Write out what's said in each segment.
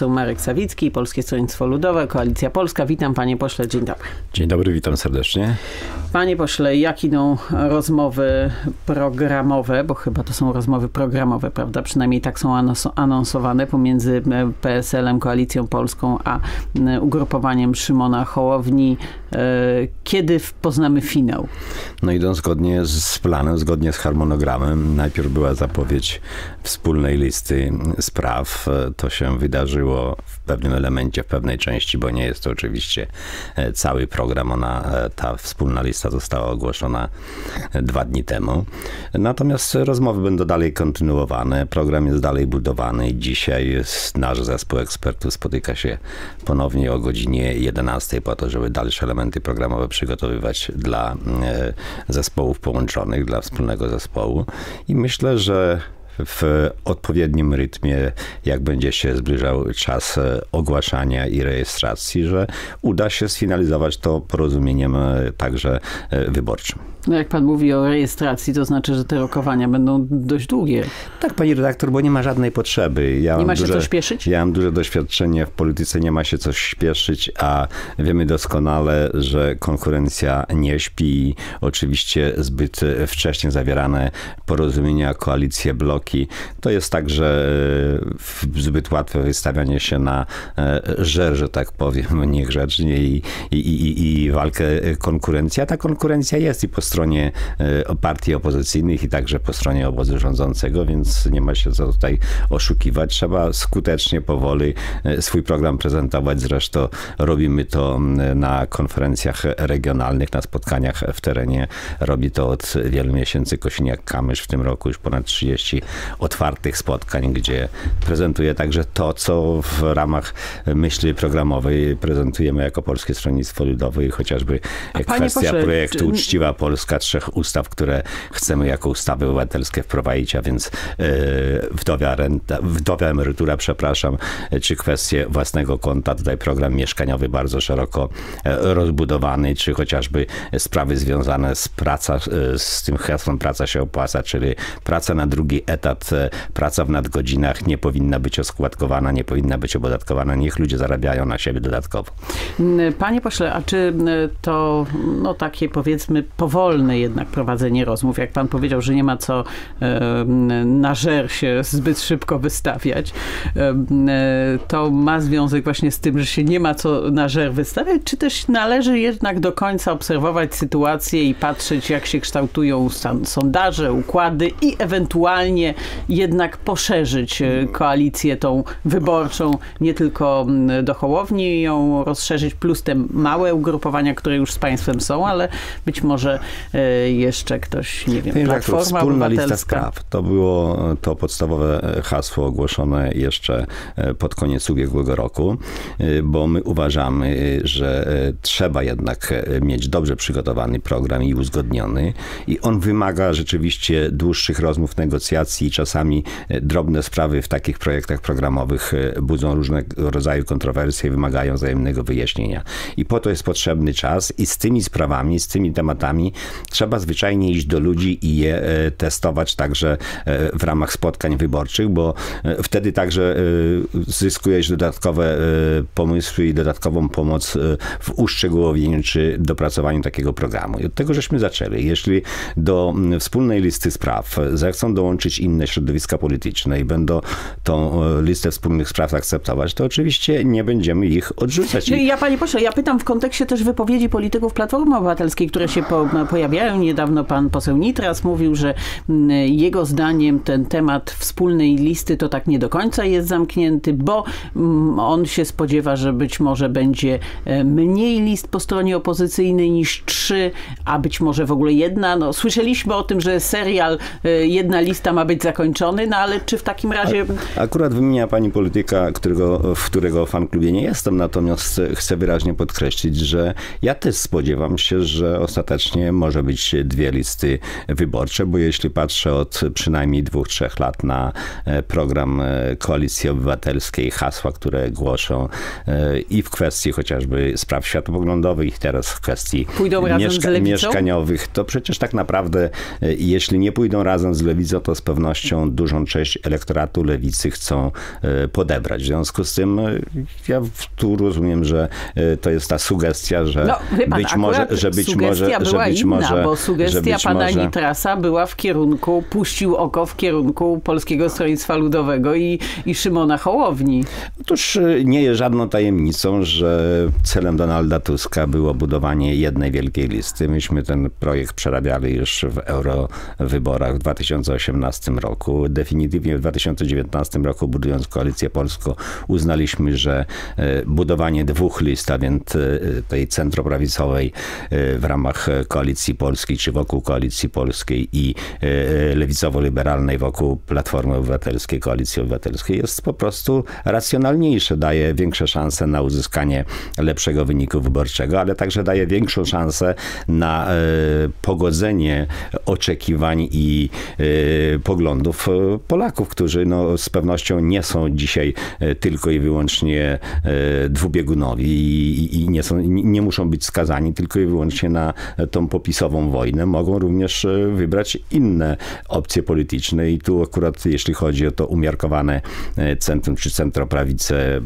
poseł Marek Sawicki, Polskie Stronnictwo Ludowe, Koalicja Polska. Witam panie pośle, dzień dobry. Dzień dobry, witam serdecznie. Panie pośle, jak idą rozmowy programowe, bo chyba to są rozmowy programowe, prawda? Przynajmniej tak są anonsowane pomiędzy e, PSL-em, Koalicją Polską, a e, ugrupowaniem Szymona Hołowni. E, kiedy poznamy finał? No idą zgodnie z planem, zgodnie z harmonogramem. Najpierw była zapowiedź wspólnej listy spraw. To się wydarzyło w pewnym elemencie, w pewnej części, bo nie jest to oczywiście cały program. Ona, ta wspólna lista lista została ogłoszona dwa dni temu. Natomiast rozmowy będą dalej kontynuowane, program jest dalej budowany dzisiaj nasz zespół ekspertów spotyka się ponownie o godzinie 11 po to, żeby dalsze elementy programowe przygotowywać dla e, zespołów połączonych, dla wspólnego zespołu. I myślę, że w odpowiednim rytmie, jak będzie się zbliżał czas e, ogłaszania i rejestracji, że uda się sfinalizować to porozumieniem e, także e, wyborczym. No jak pan mówi o rejestracji, to znaczy, że te rokowania będą dość długie. Tak, pani redaktor, bo nie ma żadnej potrzeby. Ja nie ma się duże, co śpieszyć? Ja mam duże doświadczenie w polityce, nie ma się co śpieszyć, a wiemy doskonale, że konkurencja nie śpi. Oczywiście zbyt wcześnie zawierane porozumienia, koalicje, bloki, to jest także zbyt łatwe wystawianie się na e, żer, że tak powiem, niegrzecznie i, i, i, i walkę konkurencji. A ta konkurencja jest i po stronie e, partii opozycyjnych i także po stronie obozu rządzącego, więc nie ma się co tutaj oszukiwać. Trzeba skutecznie, powoli e, swój program prezentować. Zresztą robimy to na konferencjach regionalnych, na spotkaniach w terenie. Robi to od wielu miesięcy Kosiniak-Kamysz, w tym roku już ponad 30 otwartych spotkań, gdzie prezentuje także to, co w ramach myśli programowej prezentujemy jako Polskie Stronnictwo Ludowe i chociażby kwestia pośle, projektu czy... Uczciwa Polska Polska trzech ustaw, które chcemy jako ustawy obywatelskie wprowadzić, a więc e, wdowia, renta, wdowia emerytura, przepraszam, czy kwestie własnego konta, tutaj program mieszkaniowy bardzo szeroko e, rozbudowany, czy chociażby sprawy związane z praca, e, z tym hasłem praca się opłaca, czyli praca na drugi etat, praca w nadgodzinach nie powinna być oskładkowana, nie powinna być opodatkowana, niech ludzie zarabiają na siebie dodatkowo. Panie pośle, a czy to no takie powiedzmy powolne wolne jednak prowadzenie rozmów. Jak pan powiedział, że nie ma co na żer się zbyt szybko wystawiać, to ma związek właśnie z tym, że się nie ma co na żer wystawiać, czy też należy jednak do końca obserwować sytuację i patrzeć, jak się kształtują sondaże, układy i ewentualnie jednak poszerzyć e, koalicję tą wyborczą, nie tylko do Hołowni ją rozszerzyć, plus te małe ugrupowania, które już z państwem są, ale być może jeszcze ktoś, nie wiem, Platforma Wspólna lista spraw. To było to podstawowe hasło ogłoszone jeszcze e, pod koniec ubiegłego roku, e, bo my uważamy, że trzeba jednak mieć dobrze przygotowany program i uzgodniony i on wymaga rzeczywiście dłuższych rozmów, negocjacji czasami drobne sprawy w takich projektach programowych budzą różnego rodzaju kontrowersje i wymagają wzajemnego wyjaśnienia. I po to jest potrzebny czas i z tymi sprawami, z tymi tematami trzeba zwyczajnie iść do ludzi i je e, testować także e, w ramach spotkań wyborczych, bo e, wtedy także zyskujesz dodatkowe pomysły i dodatkową pomoc w uszczegółowieniu czy dopracowaniu takiego programu. I od tego żeśmy zaczęli. Jeśli do wspólnej listy spraw zechcą dołączyć inne środowiska polityczne i będą tą listę wspólnych spraw akceptować, to oczywiście nie będziemy ich odrzucać. Ja, panie pośle, ja pytam w kontekście też wypowiedzi polityków Platformy Obywatelskiej, które się po, pojawiają pojawiają. Niedawno pan poseł Nitras mówił, że mm, jego zdaniem ten temat wspólnej listy to tak nie do końca jest zamknięty, bo mm, on się spodziewa, że być może będzie e, mniej list po stronie opozycyjnej niż trzy, a być może w ogóle jedna. No, słyszeliśmy o tym, że serial e, Jedna lista ma być zakończony, no ale czy w takim razie... Akurat wymienia pani polityka, którego, w którego fanklubie nie jestem, natomiast chcę wyraźnie podkreślić, że ja też spodziewam się, że ostatecznie może może być dwie listy wyborcze, bo jeśli patrzę od przynajmniej dwóch, trzech lat na program Koalicji Obywatelskiej, hasła, które głoszą i w kwestii chociażby spraw światopoglądowych, i teraz w kwestii mieszka mieszkaniowych, to przecież tak naprawdę, jeśli nie pójdą razem z lewicą, to z pewnością dużą część elektoratu lewicy chcą podebrać. W związku z tym ja tu rozumiem, że to jest ta sugestia, że no, pan, być może, że być może, że być inna, może, bo sugestia pana może... Nitrasa była w kierunku, puścił oko w kierunku Polskiego Stronnictwa Ludowego i, i Szymona Hołowni. Otóż y, nie jest żadną tajemnicą, że celem Donalda Tuska było budowanie jednej wielkiej listy. Myśmy ten projekt przerabiali już w eurowyborach w 2018 roku. Definitywnie w 2019 roku budując Koalicję Polską uznaliśmy, że y, budowanie dwóch list, a więc y, tej centroprawicowej w ramach Koalicji Polskiej, czy wokół Koalicji Polskiej i lewicowo-liberalnej wokół Platformy Obywatelskiej, Koalicji Obywatelskiej jest po prostu racjonalniejsze, daje większe szanse na uzyskanie lepszego wyniku wyborczego, ale także daje większą szansę na pogodzenie oczekiwań i poglądów Polaków, którzy no, z pewnością nie są dzisiaj tylko i wyłącznie dwubiegunowi i, i nie, są, nie muszą być skazani tylko i wyłącznie na tą popisową wojnę. Mogą również wybrać inne opcje polityczne i tu akurat jeśli chodzi o to umiarkowane centrum czy centroprawicę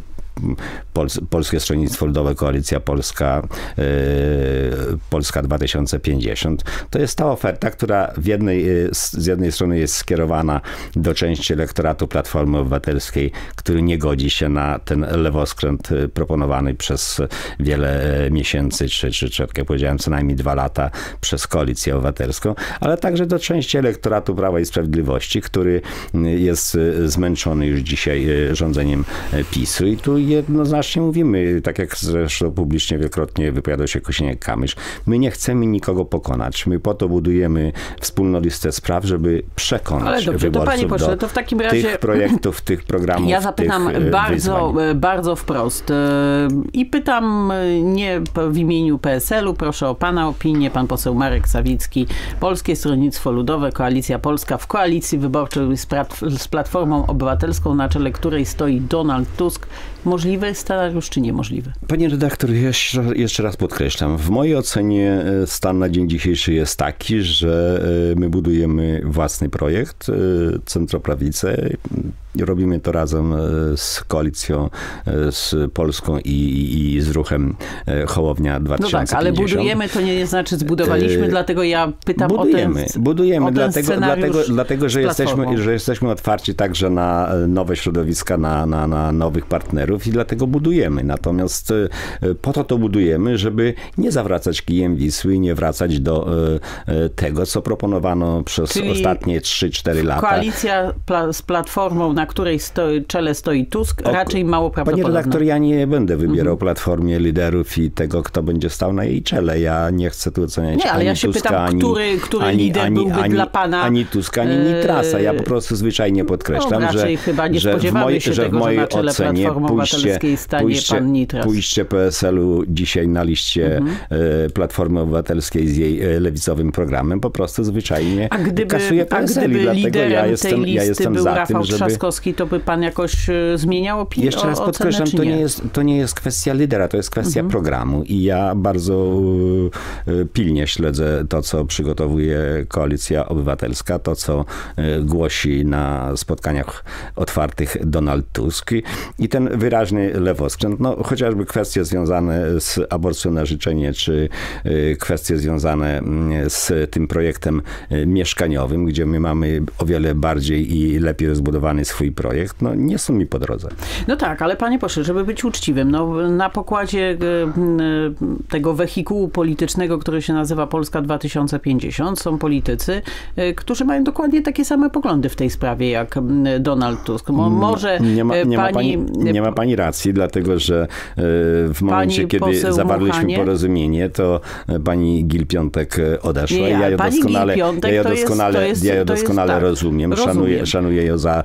Pols Polskie Stronnictwo Ludowe, Koalicja Polska, yy, Polska 2050. To jest ta oferta, która w jednej, e, z jednej strony jest skierowana do części elektoratu Platformy Obywatelskiej, który nie godzi się na ten lewoskręt e, proponowany przez wiele miesięcy, czy, czy, czy jak powiedziałem, co najmniej dwa lata przez Koalicję Obywatelską, ale także do części elektoratu Prawa i Sprawiedliwości, który jest zmęczony już dzisiaj rządzeniem PiSu i tu jednoznacznie mówimy, tak jak zresztą publicznie wielokrotnie wypowiadał się Kosiniak-Kamysz, my nie chcemy nikogo pokonać. My po to budujemy wspólną listę spraw, żeby przekonać Ale dobrze, to panie pośle, to w takim razie... tych projektów, tych programów, Ja zapytam e, bardzo, wyzwań. E, bardzo wprost e, i pytam nie w imieniu PSL-u, proszę o pana opinię, pan poseł Marek Sawicki, Polskie Stronnictwo Ludowe, Koalicja Polska w koalicji wyborczej z Platformą Obywatelską, na czele której stoi Donald Tusk. Możliwy scenariusz, czy niemożliwy? Panie redaktor, jeszcze, jeszcze raz podkreślam. W mojej ocenie e, stan na dzień dzisiejszy jest taki, że e, my budujemy własny projekt, e, centroprawicę, Robimy to razem z koalicją z Polską i, i z ruchem Hołownia 2050. No tak, ale budujemy to nie znaczy zbudowaliśmy, dlatego ja pytam budujemy, o ten Budujemy, o ten dlatego, dlatego, dlatego że, jesteśmy, że jesteśmy otwarci także na nowe środowiska, na, na, na nowych partnerów i dlatego budujemy. Natomiast po to to budujemy, żeby nie zawracać kijem Wisły i nie wracać do tego, co proponowano przez Czyli ostatnie 3-4 lata. Koalicja z Platformą na której stoi, czele stoi Tusk, o, raczej mało prawdopodobne. Panie redaktor, ja nie będę wybierał mhm. platformie liderów i tego, kto będzie stał na jej czele. Ja nie chcę tu oceniać Nie, ale ja się Tuska, pytam, ani, który, który ani, lider ani, byłby ani, dla pana... Ani Tuska, ani Nitrasa. Ja po prostu zwyczajnie podkreślam, no, że, chyba nie że w mojej, że w mojej na pójście, pójście, pan Nitras. pójście PSL-u dzisiaj na liście mhm. E, Platformy Obywatelskiej z jej e, lewicowym programem po prostu zwyczajnie a gdyby, kasuje PSL. A gdyby liderem ja jestem, tej listy ja jestem był za Rafał tym, żeby... Trzaskowski, to by pan jak jakoś e, zmieniał opinię? Jeszcze raz podkreślam, to nie, jest, to nie jest kwestia lidera, to jest kwestia mhm. programu i ja bardzo pilnie śledzę to, co przygotowuje Koalicja Obywatelska, to, co głosi na spotkaniach otwartych Donald Tusk i ten wyraźny lewoskręt, no chociażby kwestie związane z aborcją na życzenie, czy kwestie związane mm, z tym projektem mieszkaniowym, gdzie my mamy o wiele bardziej i lepiej rozbudowany swój projekt, no nie są mi po drodze. No tak, ale panie pośle, żeby być uczciwym, no, na pokładzie e, tego wehikułu politycznego, który się nazywa Polska 2050, są politycy, którzy mają dokładnie takie same poglądy w tej sprawie jak Donald Tusk. Może nie ma, nie pani, ma pani, nie ma pani pani racji, dlatego że e, w momencie, kiedy zawarliśmy Muchanie? porozumienie, to pani Gil Piątek odeszła. Nie, ja ją doskonale, ja ją doskonale, jest, ja ją doskonale tak, rozumiem. rozumiem. Szanuję, szanuję ją za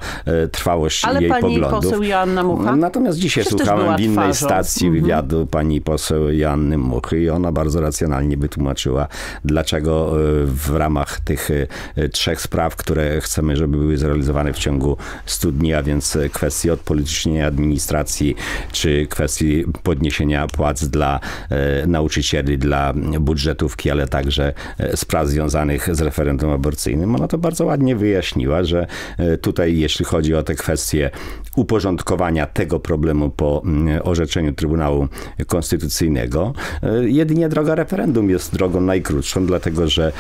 trwałość Ale jej pani poglądów. poseł Joanna Mucha? Natomiast dzisiaj Przecież słuchałem w innej twarzą. stacji mhm. wywiadu pani poseł Joanny Muchy i ona bardzo racjonalnie wytłumaczyła, dlaczego w ramach tych trzech spraw, które chcemy, żeby były zrealizowane w ciągu 100 dni, a więc kwestii odpolitycznienia administracji, czy kwestii podniesienia płac dla e, nauczycieli, dla budżetówki, ale także e, spraw związanych z referendum aborcyjnym. Ona to bardzo ładnie wyjaśniła, że e, tutaj jeśli chodzi o te kwestie uporządkowania tego problemu po mm, orzeczeniu Trybunału Konstytucyjnego, jedynie droga referendum jest drogą najkrótszą, dlatego że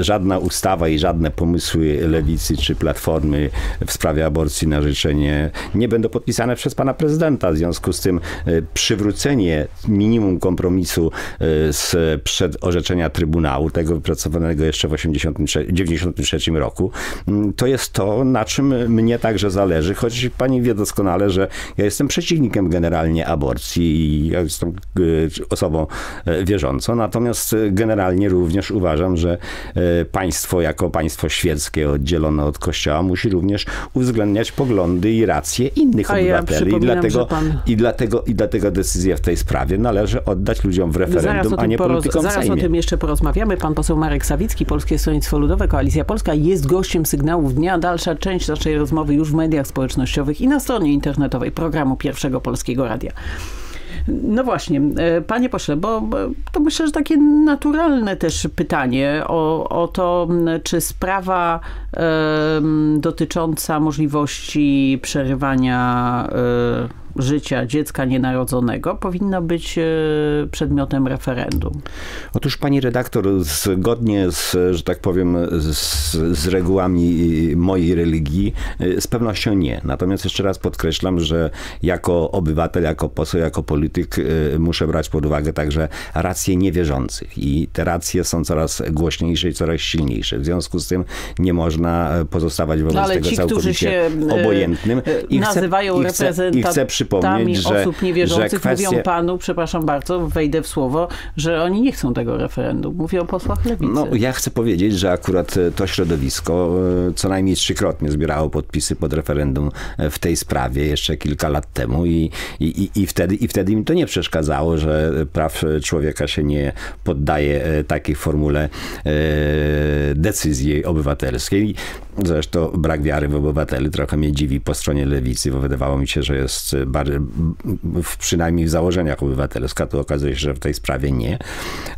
żadna ustawa i żadne pomysły lewicy czy platformy w sprawie aborcji na życzenie nie będą podpisane przez pana prezydenta. W związku z tym e, przywrócenie minimum kompromisu e, z przed orzeczenia Trybunału, tego wypracowanego jeszcze w 1993 roku, to jest to, na czym mnie także zależy, choć pani wie doskonale, że ja jestem przeciwnikiem generalnie aborcji i ja jestem e, osobą wierzącą, natomiast generalnie również uważam, że państwo jako państwo świeckie oddzielone od kościoła musi również uwzględniać poglądy i racje innych A obywateli. Ja dlatego, pan... i, dlatego, I dlatego decyzję w tej sprawie należy oddać ludziom w referendum, a nie politykom Zaraz Sejmie. o tym jeszcze porozmawiamy. Pan poseł Marek Sawicki, Polskie Stronnictwo Ludowe, Koalicja Polska jest gościem sygnałów dnia. Dalsza część naszej rozmowy już w mediach społecznościowych i na stronie internetowej programu Pierwszego Polskiego Radia. No właśnie, e, panie pośle, bo to myślę, że takie naturalne też pytanie o, o to, czy sprawa dotycząca możliwości przerywania e, życia dziecka nienarodzonego powinno być e, przedmiotem referendum. Otóż pani redaktor, zgodnie z, że tak powiem, z, z regułami mojej religii, e, z pewnością nie. Natomiast jeszcze raz podkreślam, że jako obywatel, jako poseł, jako polityk e, muszę brać pod uwagę także racje niewierzących i te racje są coraz głośniejsze i coraz silniejsze. W związku z tym nie można pozostawać wobec no, tego ci, całkowicie obojętnym. I nazywają chcę, i chcę, i chcę przypomnieć, że, osób niewierzących że kwestie... mówią panu, przepraszam bardzo, wejdę w słowo, że oni nie chcą tego referendum. Mówię o posłach lewicy. No, ja chcę powiedzieć, że akurat e, to środowisko e, co najmniej trzykrotnie zbierało podpisy pod referendum e, w tej sprawie jeszcze kilka lat temu i, i, i, wtedy, i wtedy im to nie przeszkadzało, że praw człowieka się nie poddaje takiej formule decyzji obywatelskiej. Zresztą brak wiary w obywateli trochę mnie dziwi po stronie lewicy, bo wydawało mi się, że jest przynajmniej w założeniach obywatelska, to okazuje się, że w tej sprawie nie.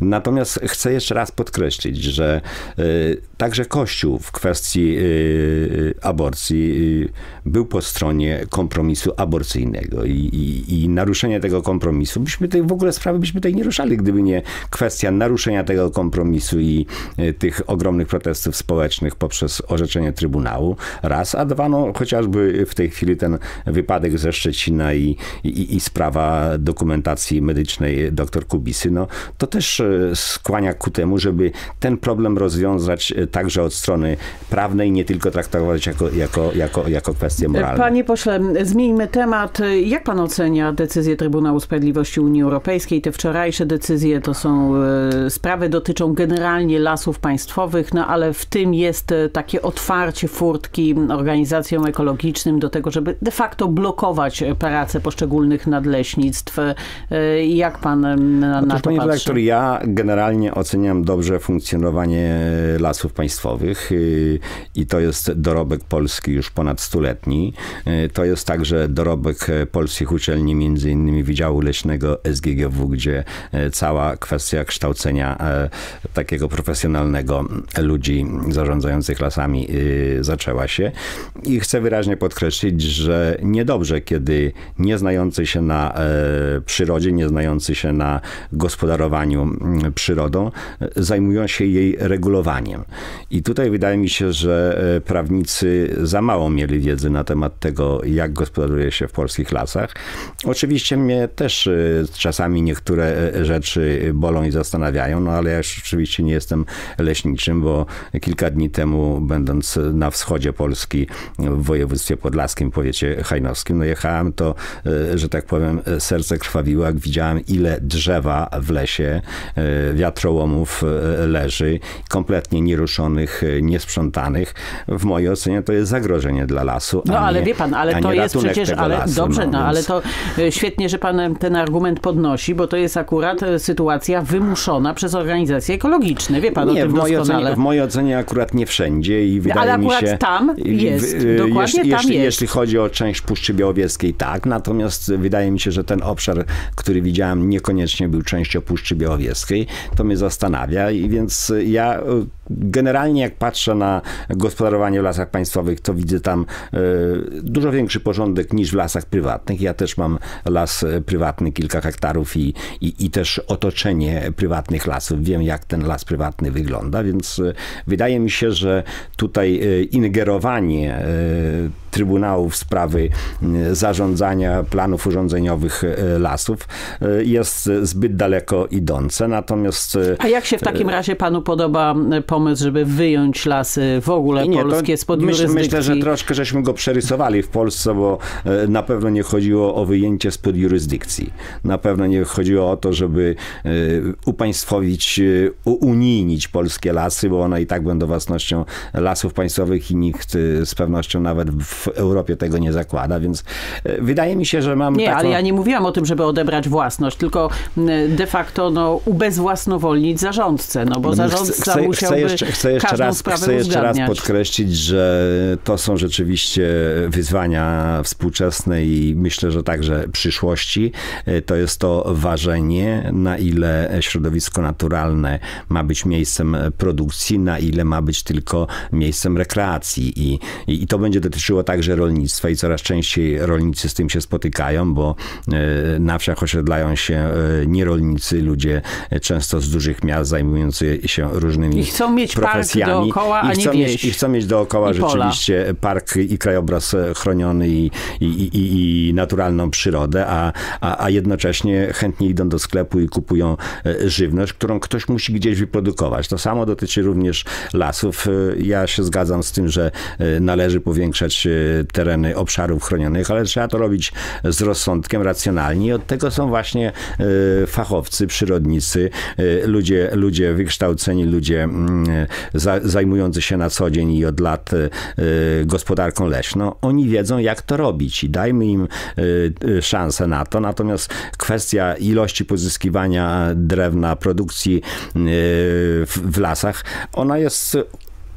Natomiast chcę jeszcze raz podkreślić, że y, także Kościół w kwestii y, y, aborcji był po stronie kompromisu aborcyjnego i, i, i naruszenie tego kompromisu, byśmy tej w ogóle sprawy byśmy tej nie ruszali, gdyby nie kwestia naruszenia tego kompromisu i tych ogromnych protestów społecznych poprzez orzeczenie Trybunału, raz, a dwa, no chociażby w tej chwili ten wypadek ze Szczecina i, i, i sprawa dokumentacji medycznej dr Kubisy, no to też e, skłania ku temu, żeby ten problem rozwiązać e, także od strony prawnej, nie tylko traktować jako, jako, jako, jako kwestię moralną. Panie pośle, zmieńmy temat. Jak pan ocenia decyzję Trybunału Sprawiedliwości Unii Europejskiej? Te wczorajsze decyzje to są e, sprawy dotyczą generalnie lasów państwowych, no ale w tym jest takie otwarcie furtki organizacjom ekologicznym do tego, żeby de facto blokować pracę poszczególnych nadleśnictw. E, jak pan na, na to panie patrzy? Dyrektor, ja generalnie oceniam dobrze funkcjonowanie lasów państwowych y, i to jest dorobek Polski już ponad stuletni. Y, to jest także dorobek polskich uczelni, między innymi Wydziału Leśnego SGGW, gdzie y, cała kwestia kształcenia takiego profesjonalnego ludzi zarządzających lasami zaczęła się. I chcę wyraźnie podkreślić, że niedobrze, kiedy nie znający się na e, przyrodzie, nie znający się na gospodarowaniu przyrodą, e, zajmują się jej regulowaniem. I tutaj wydaje mi się, że e, prawnicy za mało mieli wiedzy na temat tego, jak gospodaruje się w polskich lasach. Oczywiście mnie też czasami niektóre rzeczy bolą i zastanawiają, no ale ja już oczywiście nie jestem leśniczym, bo kilka dni temu, będąc na wschodzie Polski, w województwie podlaskim, powiecie hajnowskim, no jechałem to to, że tak powiem, serce krwawiło, jak widziałem, ile drzewa w lesie, wiatrołomów leży, kompletnie nieruszonych, niesprzątanych. W mojej ocenie to jest zagrożenie dla lasu. No ale nie, wie pan, ale to jest przecież, ale lasu, dobrze, no, no ale więc- to e, świetnie, że pan ten argument podnosi, bo to jest akurat e, sytuacja wymuszona przez organizacje ekologiczne. Wie pan o Nie, tym w mojej, ocenie, w mojej ocenie akurat nie wszędzie i wydaje ale mi akurat się... tam i- jest, y, dokładnie jeśli, tam jest. jeśli chodzi o część Puszczy Białowieskiej, tak, natomiast wydaje mi się, że ten obszar, który widziałem, niekoniecznie był częścią Puszczy Białowieskiej. To mnie zastanawia i więc ja generalnie jak patrzę na gospodarowanie w lasach państwowych, to widzę tam y, dużo większy porządek niż w lasach prywatnych. Ja też mam las y, prywatny, kilka hektarów i, i, i też otoczenie prywatnych lasów. Wiem, jak ten las prywatny wygląda, więc y, wydaje mi się, że tutaj ingerowanie Trybunału w sprawy zarządzania planów urządzeniowych lasów jest zbyt daleko idące. Natomiast A jak się w takim razie panu podoba e, pomysł, żeby wyjąć lasy w ogóle Nie, polskie spod jurysdykcji? myślę, że troszkę żeśmy go przerysowali w Polsce, bo e, na pewno nie chodziło o wyjęcie spod jurysdykcji. Na pewno nie chodziło o to, żeby e, upaństwowić, e, uunijnić polskie lasy, bo one i tak będą własnością lasów państwowych i nikt z pewnością nawet w Europie tego nie zakłada, więc wydaje mi się, że mam Nie, taką... ale ja nie mówiłam o tym, żeby odebrać własność, tylko de facto no, ubezwłasnowolnić zarządcę, no bo No, zarządca chcę, musiałby jeszcze, chcę jeszcze raz, chcę jeszcze raz podkreślić, że to są rzeczywiście wyzwania współczesne i myślę, że także przyszłości. To jest to ważenie, na ile środowisko naturalne ma być miejscem produkcji, na ile ma być tylko miejscem rekreacji. I, i, i to będzie dotyczyło także rolnictwa i coraz częściej rolnicy z tym się spotykają, bo e, na wsiach osiedlają się e, nierolnicy, ludzie e, często z dużych miast zajmujący się różnymi chcą mieć park dookoła, a I nie chcą wieś. mieć, I chcą mieć dookoła I pola. rzeczywiście park i krajobraz e, chroniony i, i, i, i naturalną przyrodę, a, a, a jednocześnie chętnie idą do sklepu i kupują e, żywność, którą ktoś musi gdzieś wyprodukować. To samo dotyczy również lasów. E, Ja się zgadzam z tym, że należy powiększać tereny obszarów chronionych, ale trzeba to robić z rozsądkiem, racjonalnie. I od tego są właśnie fachowcy, przyrodnicy, ludzie, ludzie wykształceni, ludzie mm, zajmujący się na co dzień i od lat e, e, gospodarką leśną. Oni wiedzą, jak to robić i dajmy im e, e, szansę na to. Natomiast kwestia ilości pozyskiwania drewna, produkcji e, w lasach, ona jest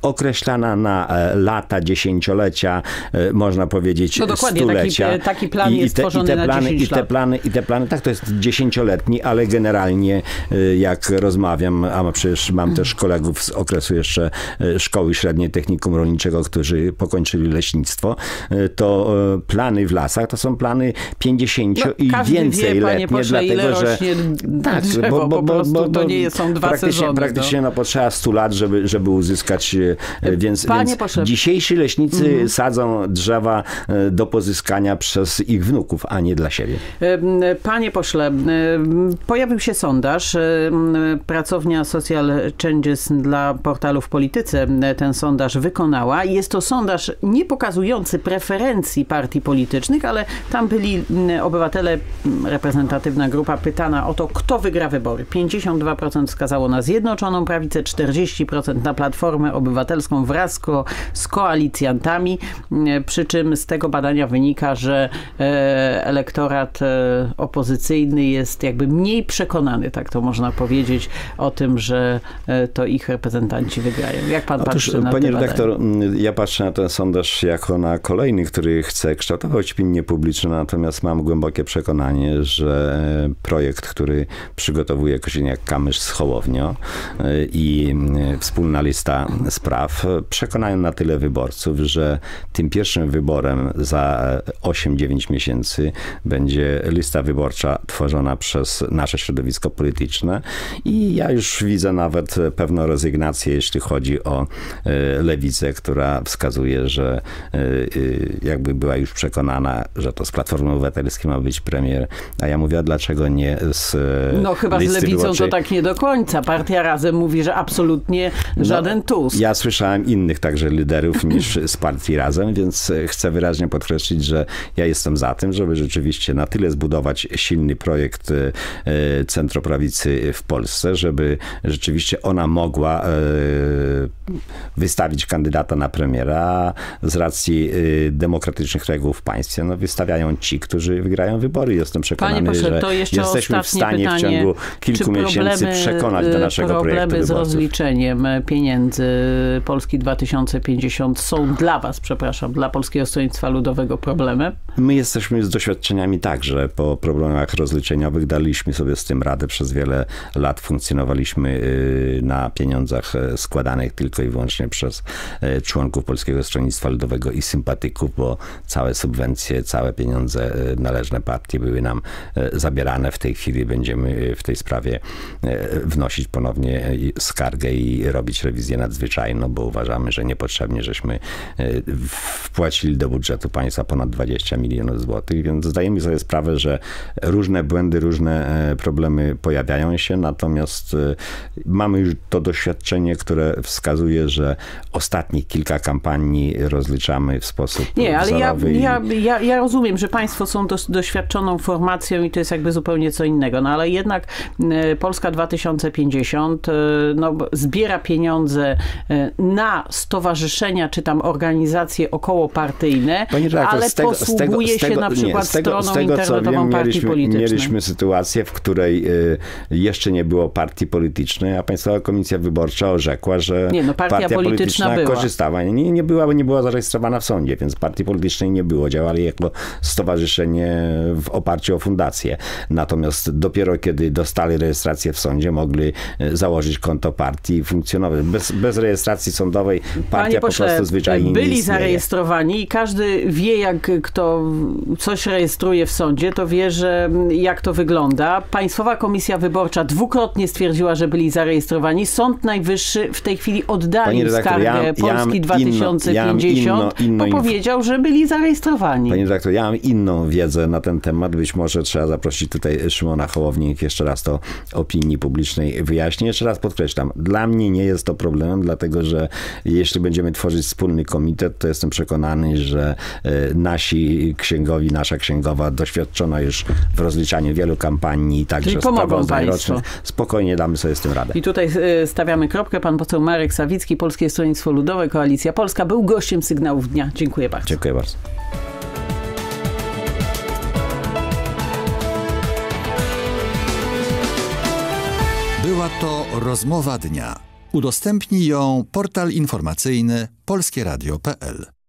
określana na e, lata, dziesięciolecia, e, można powiedzieć No dokładnie, taki- stulecia. taki plan jest te, tworzony i te plany, 10 i te plany, I te plany, tak, to jest dziesięcioletni, ale generalnie e, jak rozmawiam, a przecież mam też kolegów z okresu jeszcze e, szkoły średniej technikum rolniczego, którzy pokończyli leśnictwo, e, to e, plany w lasach to są plany 50 No, i więcej wie, letnie, pośle, dlatego że tak, drzewo, po prostu to nie są dwa praktycznie, sezony. Praktycznie no. potrzeba 100 lat, żeby, żeby uzyskać, e, więc, Panie więc dzisiejsi leśnicy sadzą drzewa e, do pozyskania przez ich wnuków, a nie dla siebie. Panie pośle, pojawił się sondaż. Pracownia Social Changes dla portalu w polityce ten sondaż wykonała. Jest to sondaż nie pokazujący preferencji partii politycznych, ale tam byli obywatele, reprezentatywna grupa pytana o to, kto wygra wybory. 52% wskazało na Zjednoczoną Prawicę, 40% na Platformę Obywatelską wraz z, ko, z koalicjantami. Przy czym z tego badania wynika, że e, elektorat e, opozycyjny jest jakby mniej przekonany, tak to można powiedzieć, o tym, że e, to ich reprezentanci wygrają. Jak pan Otóż, patrzy na panie badania? redaktor, mm, ja patrzę na ten sondaż jako na kolejny, który chce kształtować opinię publiczną, natomiast mam głębokie przekonanie, że projekt, który przygotowuje Kozieniak-Kamysz z Hołownio i wspólna lista spraw przekonają na tyle wyborców, że tym pierwszym wyborem za 8-9 miesięcy będzie lista wyborcza tworzona przez nasze środowisko polityczne i ja już widzę nawet pewną rezygnację, jeśli chodzi o e, lewicę, która wskazuje, że e, e, jakby była już przekonana, że to z Platformy Obywatelskiej ma być premier, a ja mówię, a dlaczego nie z No chyba z lewicą wyborczej? to tak nie do końca. Partia Razem mówi, że absolutnie żaden Tusk. Ja, ja słyszałem innych także liderów niż z partii Razem, więc chcę wyraźnie podkreślić, że ja jestem za tym, żeby rzeczywiście na tyle zbudować silny projekt centroprawicy w Polsce, żeby rzeczywiście ona mogła wystawić kandydata na premiera z racji demokratycznych reguł w państwie. No, wystawiają ci, którzy wygrają wybory. Jestem przekonany, pośle, że jesteśmy w stanie pytanie, w ciągu kilku miesięcy przekonać do naszego problemy projektu Problemy z wyborców. rozliczeniem pieniędzy Polski 2050 są dla was, przepraszam, dla Polskiego Stronnictwa Ludowego problemem? My jesteśmy z doświadczeniami także po problemach rozliczeniowych. Daliśmy sobie z tym radę. Przez wiele lat funkcjonowaliśmy y, na pieniądzach y, składanych tylko i wyłącznie przez y, członków Polskiego Stronnictwa Ludowego i sympatyków, bo całe subwencje, całe pieniądze należne partii były nam zabierane. W tej chwili będziemy w tej sprawie wnosić ponownie skargę i robić rewizję nadzwyczajną, bo uważamy, że niepotrzebnie żeśmy wpłacili do budżetu państwa ponad 20 milionów złotych, więc zdajemy sobie sprawę, że różne błędy, różne problemy pojawiają się, natomiast mamy już to doświadczenie, które wskazuje, że ostatnich kilka kampanii rozliczamy w sposób Nie, ale ja, i... ja, ja, ja rozumiem, że państwo są doświadczoną formacją i to jest jakby zupełnie co innego, no ale jednak Polska 2050 no, zbiera pieniądze na stowarzyszenia czy tam organizacje okołopartyjne, ale tego, posługuje tego, się na przykład nie, tego, stroną tego, internetową wiem, partii mieliśmy, politycznej. Mieliśmy sytuację, w której jeszcze nie było partii politycznej, a Państwowa Komisja Wyborcza orzekła, że nie, no, partia, partia polityczna, polityczna korzystała. Nie, nie, była, nie była zarejestrowana w sądzie, więc partii politycznej nie było. Działali jako stowarzyszenie w oparciu o fundację. Natomiast dopiero kiedy dostali rejestrację w sądzie, mogli założyć konto partii i funkcjonować. Bez, bez rejestracji sądowej partia pośle, po prostu zwyczajnie byli zarejestrowani i każdy wie, jak kto coś rejestruje w sądzie, to wie, że jak to wygląda. Państwowa Komisja Wyborcza dwukrotnie stwierdziła, że byli zarejestrowani. Sąd Najwyższy w tej chwili oddalił skargę ja, Polski ja 2050, inno, inno, bo powiedział, że byli zarejestrowani. Panie redaktor, ja mam inną wiedzę na ten temat. Być może trzeba zaprosić tutaj Szymona Hołownik jeszcze raz to opinii publicznej wyjaśni. Jeszcze raz podkreślam, dla mnie nie jest to problemem, dlatego że jeśli będziemy tworzyć wspólny komitet, to jestem przekonany, że e, nasi księgowi, nasza księgowa doświadczona już w rozliczaniu wielu kampanii, także Czyli pomogą rocznych, spokojnie damy sobie z tym radę. I tutaj e, stawiamy kropkę. Pan poseł Marek Sawicki, Polskie Stronnictwo Ludowe, Koalicja Polska, był gościem sygnałów dnia. Dziękuję bardzo. Dziękuję bardzo. Była to rozmowa dnia. Udostępnij ją portal informacyjny polskieradio.pl.